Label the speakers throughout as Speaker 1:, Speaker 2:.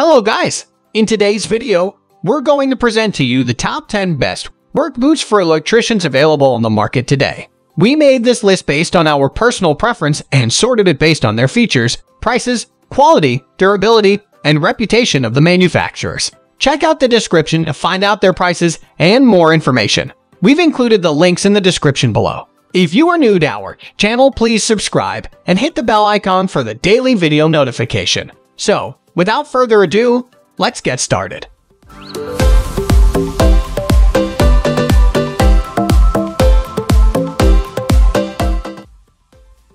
Speaker 1: Hello guys! In today's video, we're going to present to you the top 10 best work boots for electricians available on the market today. We made this list based on our personal preference and sorted it based on their features, prices, quality, durability, and reputation of the manufacturers. Check out the description to find out their prices and more information. We've included the links in the description below. If you are new to our channel, please subscribe and hit the bell icon for the daily video notification. So, without further ado, let's get started.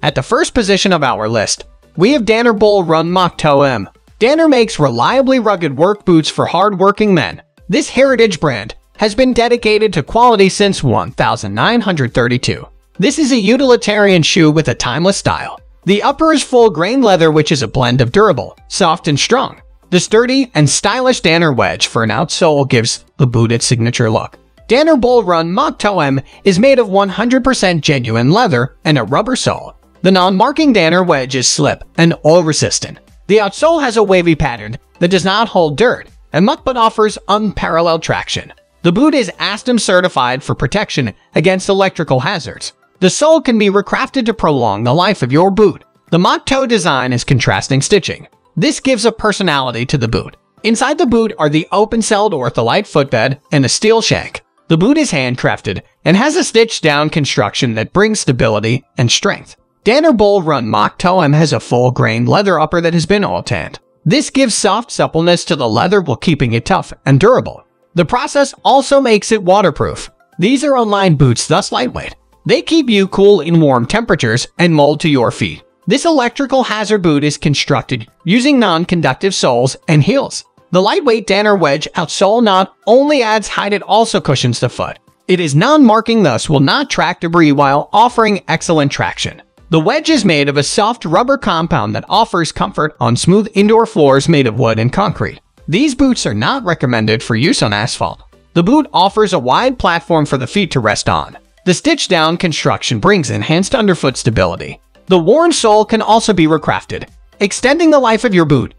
Speaker 1: At the first position of our list, we have Danner Bull Run Moc Toe M. Danner makes reliably rugged work boots for hard-working men. This heritage brand has been dedicated to quality since 1932. This is a utilitarian shoe with a timeless style. The upper is full-grain leather which is a blend of durable, soft, and strong. The sturdy and stylish Danner wedge for an outsole gives the boot its signature look. Danner Bull Run Moc Toe M is made of 100% genuine leather and a rubber sole. The non-marking Danner wedge is slip and oil-resistant. The outsole has a wavy pattern that does not hold dirt, and muck but offers unparalleled traction. The boot is ASTM certified for protection against electrical hazards. The sole can be recrafted to prolong the life of your boot. The mock-toe design is contrasting stitching. This gives a personality to the boot. Inside the boot are the open-celled ortholite footbed and a steel shank. The boot is handcrafted and has a stitched-down construction that brings stability and strength. Danner Bull Run Moc Toe M has a full-grain leather upper that has been oil tanned. This gives soft suppleness to the leather while keeping it tough and durable. The process also makes it waterproof. These are online boots, thus lightweight. They keep you cool in warm temperatures and mold to your feet. This electrical hazard boot is constructed using non-conductive soles and heels. The lightweight Danner wedge outsole not only adds height, it also cushions the foot. It is non-marking, thus will not track debris while offering excellent traction. The wedge is made of a soft rubber compound that offers comfort on smooth indoor floors made of wood and concrete. These boots are not recommended for use on asphalt. The boot offers a wide platform for the feet to rest on. The stitch-down construction brings enhanced underfoot stability. The worn sole can also be recrafted, extending the life of your boot.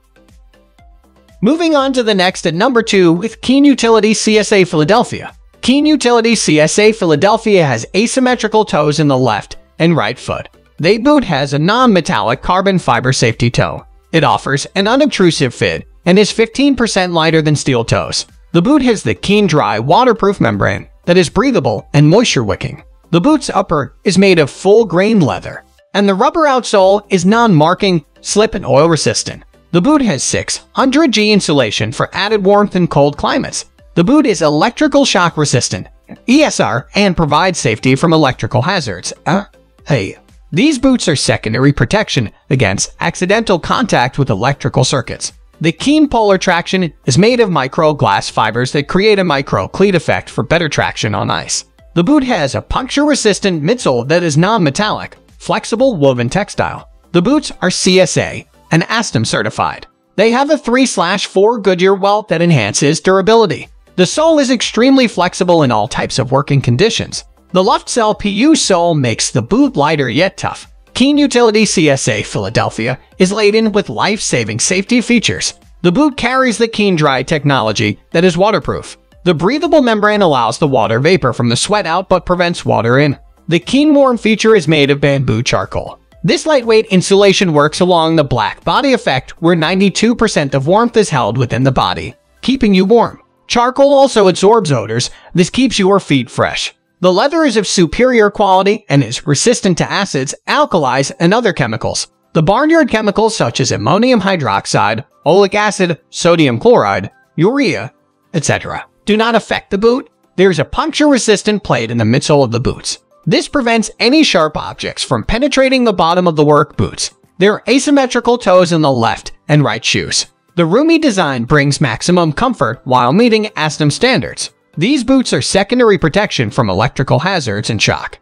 Speaker 1: Moving on to the next at number 2 with Keen Utility CSA Philadelphia. Keen Utility CSA Philadelphia has asymmetrical toes in the left and right foot. The boot has a non-metallic carbon fiber safety toe. It offers an unobtrusive fit and is 15% lighter than steel toes. The boot has the Keen Dry waterproof membrane that is breathable and moisture-wicking. The boot's upper is made of full-grain leather, and the rubber outsole is non-marking, slip, and oil-resistant. The boot has 600G insulation for added warmth in cold climates. The boot is electrical shock resistant, ESR, and provides safety from electrical hazards. Uh, hey, these boots are secondary protection against accidental contact with electrical circuits. The Keen Polar Traction is made of micro glass fibers that create a micro cleat effect for better traction on ice. The boot has a puncture-resistant midsole that is non-metallic, flexible woven textile. The boots are CSA and ASTM certified. They have a 3-4 Goodyear welt that enhances durability. The sole is extremely flexible in all types of working conditions. The Luftcell PU sole makes the boot lighter yet tough. Keen Utility CSA Philadelphia is laden with life-saving safety features. The boot carries the Keen Dry technology that is waterproof. The breathable membrane allows the water vapor from the sweat out but prevents water in. The Keen Warm feature is made of bamboo charcoal. This lightweight insulation works along the black body effect where 92% of warmth is held within the body, keeping you warm. Charcoal also absorbs odors. This keeps your feet fresh. The leather is of superior quality and is resistant to acids, alkalis, and other chemicals. The barnyard chemicals such as ammonium hydroxide, oleic acid, sodium chloride, urea, etc. do not affect the boot. There is a puncture-resistant plate in the midsole of the boots. This prevents any sharp objects from penetrating the bottom of the work boots. There are asymmetrical toes in the left and right shoes. The roomy design brings maximum comfort while meeting ASTM standards. These boots are secondary protection from electrical hazards and shock.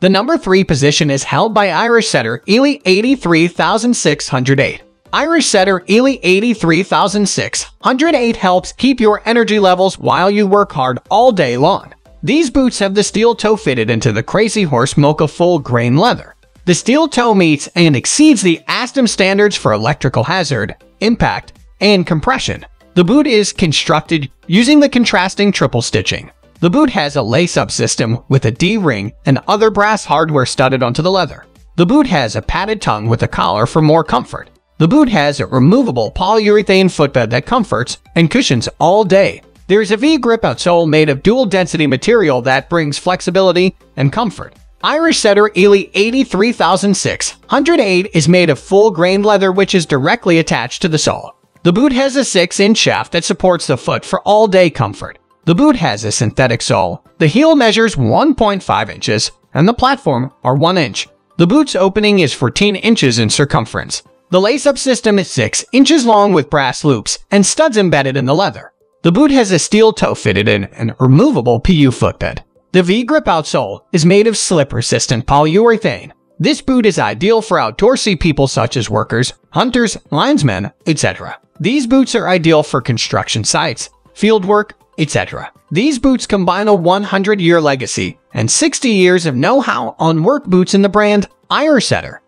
Speaker 1: The number 3 position is held by Irish setter Ely 83608. Irish setter Ely 83608 helps keep your energy levels while you work hard all day long. These boots have the steel toe fitted into the Crazy Horse Mocha full grain leather. The steel toe meets and exceeds the ASTM standards for electrical hazard, impact, and compression. The boot is constructed using the contrasting triple stitching. The boot has a lace-up system with a D-ring and other brass hardware studded onto the leather. The boot has a padded tongue with a collar for more comfort. The boot has a removable polyurethane footbed that comforts and cushions all day. There is a V-grip outsole made of dual-density material that brings flexibility and comfort. Irish Setter Ely 83608 is made of full-grain leather which is directly attached to the sole. The boot has a 6-inch shaft that supports the foot for all-day comfort. The boot has a synthetic sole. The heel measures 1.5 inches and the platform are 1 inch. The boot's opening is 14 inches in circumference. The lace-up system is 6 inches long with brass loops and studs embedded in the leather. The boot has a steel toe fitted in and removable PU footbed. The V-grip outsole is made of slip-resistant polyurethane. This boot is ideal for outdoorsy people such as workers, hunters, linesmen, etc. These boots are ideal for construction sites, field work, etc. These boots combine a 100-year legacy and 60 years of know-how on work boots in the brand Irish Setter.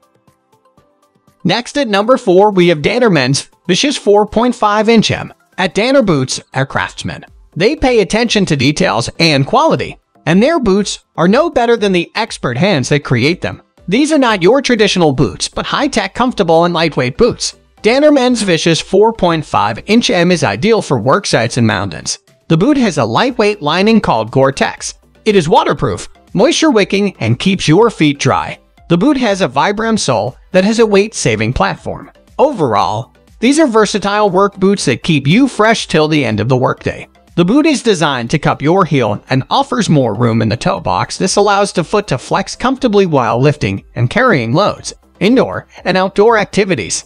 Speaker 1: Next at number 4 we have Danner Men's Vicious 4.5 inch M. At Danner Boots are craftsmen. They pay attention to details and quality, and their boots are no better than the expert hands that create them. These are not your traditional boots, but high-tech, comfortable, and lightweight boots. Danner Men's Vicious 4.5-inch M is ideal for work sites and mountains. The boot has a lightweight lining called Gore-Tex. It is waterproof, moisture-wicking, and keeps your feet dry. The boot has a Vibram sole that has a weight-saving platform. Overall, these are versatile work boots that keep you fresh till the end of the workday. The boot is designed to cup your heel and offers more room in the toe box. This allows the foot to flex comfortably while lifting and carrying loads, indoor and outdoor activities.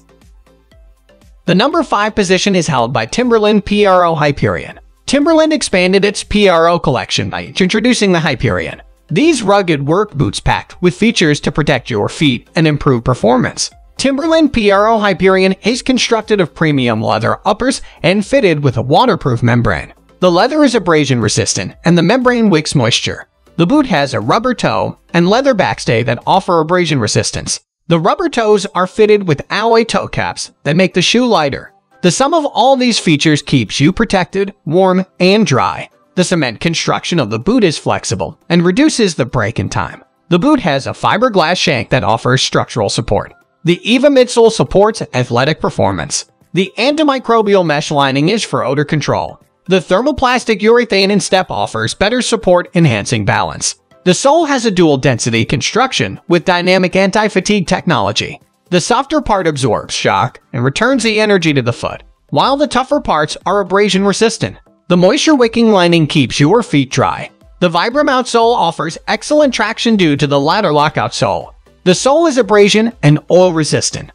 Speaker 1: The number 5 position is held by Timberland PRO Hyperion. Timberland expanded its PRO collection by introducing the Hyperion. These rugged work boots packed with features to protect your feet and improve performance. Timberland PRO Hyperion is constructed of premium leather uppers and fitted with a waterproof membrane. The leather is abrasion resistant and the membrane wicks moisture. The boot has a rubber toe and leather backstay that offer abrasion resistance. The rubber toes are fitted with alloy toe caps that make the shoe lighter. The sum of all these features keeps you protected, warm, and dry. The cement construction of the boot is flexible and reduces the break-in time. The boot has a fiberglass shank that offers structural support. The EVA midsole supports athletic performance. The antimicrobial mesh lining is for odor control. The thermoplastic urethane instep offers better support, enhancing balance. The sole has a dual-density construction with dynamic anti-fatigue technology. The softer part absorbs shock and returns the energy to the foot, while the tougher parts are abrasion-resistant. The moisture-wicking lining keeps your feet dry. The Vibram outsole offers excellent traction due to the ladder lockout sole. The sole is abrasion and oil-resistant.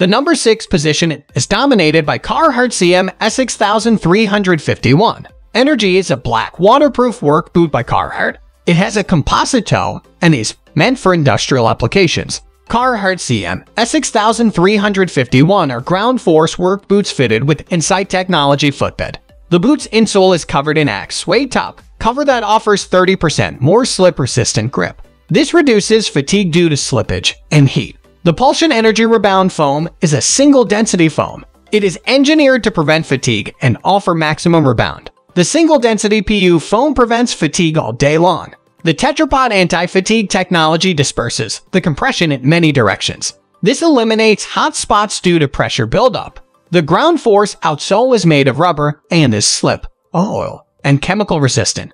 Speaker 1: The number 6 position is dominated by Carhartt CM S6351. Energy is a black waterproof work boot by Carhartt. It has a composite toe and is meant for industrial applications. Carhartt CM S6351 are ground force work boots fitted with Insite Technology footbed. The boot's insole is covered in Axe suede top, cover that offers 30% more slip-resistant grip. This reduces fatigue due to slippage and heat. The Pulsion Energy Rebound foam is a single-density foam. It is engineered to prevent fatigue and offer maximum rebound. The single-density PU foam prevents fatigue all day long. The Tetrapod anti-fatigue technology disperses the compression in many directions. This eliminates hot spots due to pressure buildup. The ground force outsole is made of rubber and is slip, oil, and chemical resistant.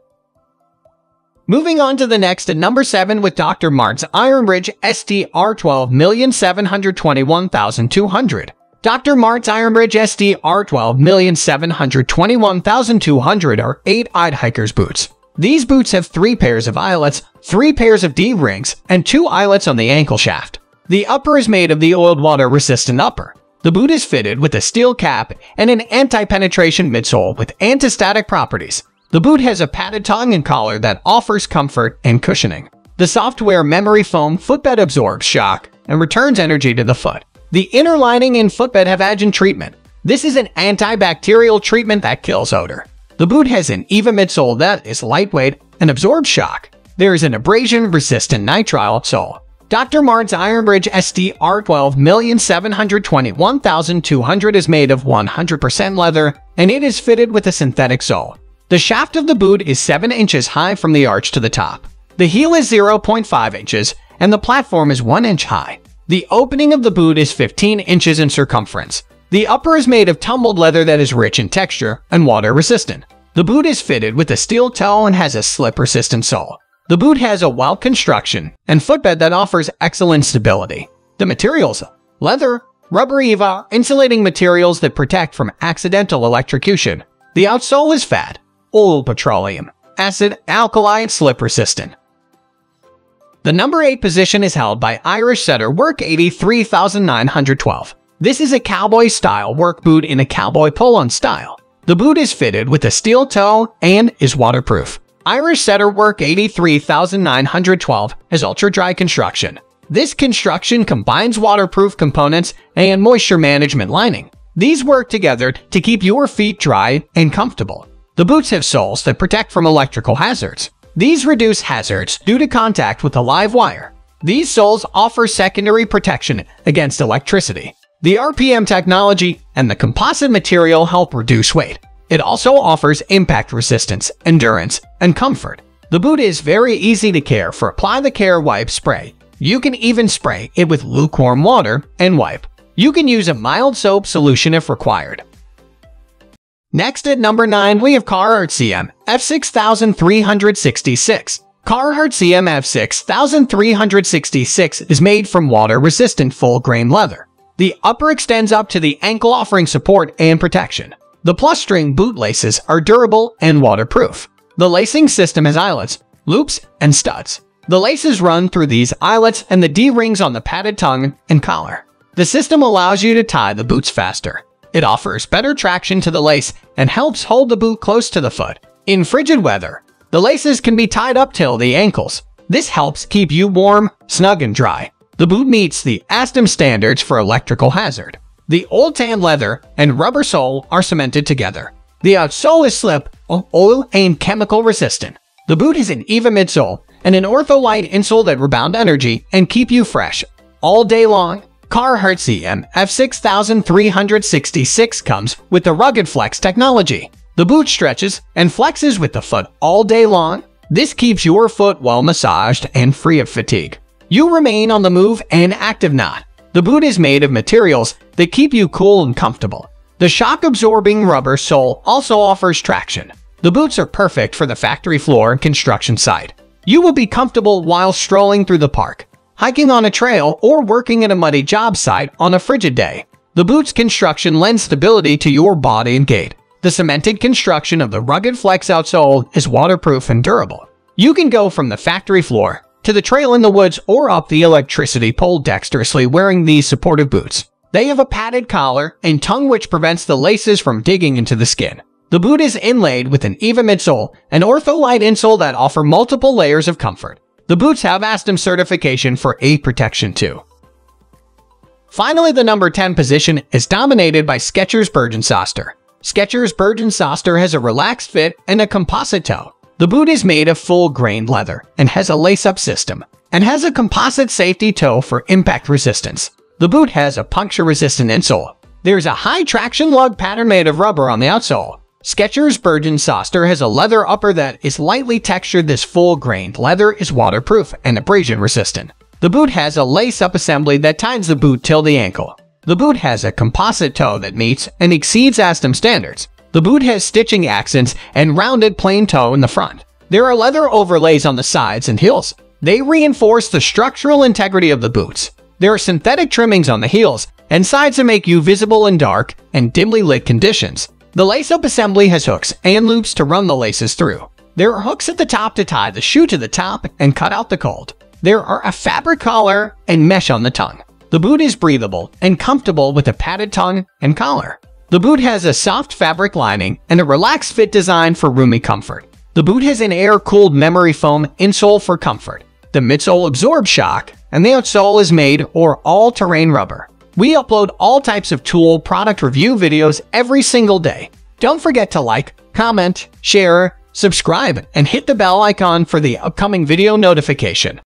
Speaker 1: Moving on to the next at number 7 with Dr. Martens Ironbridge SDR12721200. Dr. Martens Ironbridge SDR12721200 are 8-eyed hiker's boots. These boots have 3 pairs of eyelets, 3 pairs of D-rings, and 2 eyelets on the ankle shaft. The upper is made of the oiled water-resistant upper. The boot is fitted with a steel cap and an anti-penetration midsole with anti-static properties. The boot has a padded tongue and collar that offers comfort and cushioning. The software memory foam footbed absorbs shock and returns energy to the foot. The inner lining and footbed have agent treatment. This is an antibacterial treatment that kills odor. The boot has an EVA midsole that is lightweight and absorbs shock. There is an abrasion-resistant nitrile sole. Dr. Martens Ironbridge SD R12 721200 is made of 100% leather, and it is fitted with a synthetic sole. The shaft of the boot is 7 inches high from the arch to the top. The heel is 0.5 inches, and the platform is 1 inch high. The opening of the boot is 15 inches in circumference. The upper is made of tumbled leather that is rich in texture and water resistant. The boot is fitted with a steel toe and has a slip-resistant sole. The boot has a welt construction and footbed that offers excellent stability. The materials leather, rubber EVA, insulating materials that protect from accidental electrocution. The outsole is fat, oil petroleum, acid, alkali, and slip resistant. The number 8 position is held by Irish Setter Work 83912. This is a cowboy-style work boot in a cowboy pull-on style. The boot is fitted with a steel toe and is waterproof. Irish Setter Work 83912 has ultra-dry construction. This construction combines waterproof components and moisture management lining. These work together to keep your feet dry and comfortable. The boots have soles that protect from electrical hazards. These reduce hazards due to contact with a live wire. These soles offer secondary protection against electricity. The RPM technology and the composite material help reduce weight. It also offers impact resistance, endurance, and comfort. The boot is very easy to care for apply the care wipe spray. You can even spray it with lukewarm water and wipe. You can use a mild soap solution if required. Next at number 9 we have Carhartt CM F6366. Carhartt CM F6366 is made from water-resistant full-grain leather. The upper extends up to the ankle offering support and protection. The plus string boot laces are durable and waterproof. The lacing system has eyelets, loops, and studs. The laces run through these eyelets and the D-rings on the padded tongue and collar. The system allows you to tie the boots faster. It offers better traction to the lace and helps hold the boot close to the foot. In frigid weather, the laces can be tied up till the ankles. This helps keep you warm, snug, and dry. The boot meets the ASTM standards for electrical hazard. The old tan leather and rubber sole are cemented together. The outsole is slip, oil, and chemical resistant. The boot is an EVA midsole and an Ortholite insole that rebound energy and keep you fresh all day long. Carhartt CM F6366 comes with the Rugged Flex technology. The boot stretches and flexes with the foot all day long. This keeps your foot well massaged and free of fatigue. You remain on the move and active not. The boot is made of materials that keep you cool and comfortable. The shock-absorbing rubber sole also offers traction. The boots are perfect for the factory floor and construction site. You will be comfortable while strolling through the park hiking on a trail, or working at a muddy job site on a frigid day. The boot's construction lends stability to your body and gait. The cemented construction of the rugged flex outsole is waterproof and durable. You can go from the factory floor to the trail in the woods or up the electricity pole dexterously wearing these supportive boots. They have a padded collar and tongue which prevents the laces from digging into the skin. The boot is inlaid with an EVA midsole, an Ortholite insole that offer multiple layers of comfort. The boots have ASTM certification for A protection too. Finally, the number 10 position is dominated by Skechers Burgin-Sosder. Skechers Burgin-Sosder has a relaxed fit and a composite toe. The boot is made of full grain leather and has a lace-up system, and has a composite safety toe for impact resistance. The boot has a puncture-resistant insole. There's a high-traction lug pattern made of rubber on the outsole, Skechers Burgin-Sosder has a leather upper that is lightly textured. This full-grained leather is waterproof and abrasion-resistant. The boot has a lace-up assembly that ties the boot till the ankle. The boot has a composite toe that meets and exceeds ASTM standards. The boot has stitching accents and rounded plain toe in the front. There are leather overlays on the sides and heels. They reinforce the structural integrity of the boots. There are synthetic trimmings on the heels and sides that make you visible in dark and dimly lit conditions. The lace-up assembly has hooks and loops to run the laces through. There are hooks at the top to tie the shoe to the top and cut out the cold. There are a fabric collar and mesh on the tongue. The boot is breathable and comfortable with a padded tongue and collar. The boot has a soft fabric lining and a relaxed fit design for roomy comfort. The boot has an air-cooled memory foam insole for comfort. The midsole absorbs shock, and the outsole is made or all-terrain rubber. We upload all types of tool product review videos every single day. Don't forget to like, comment, share, subscribe, and hit the bell icon for the upcoming video notification.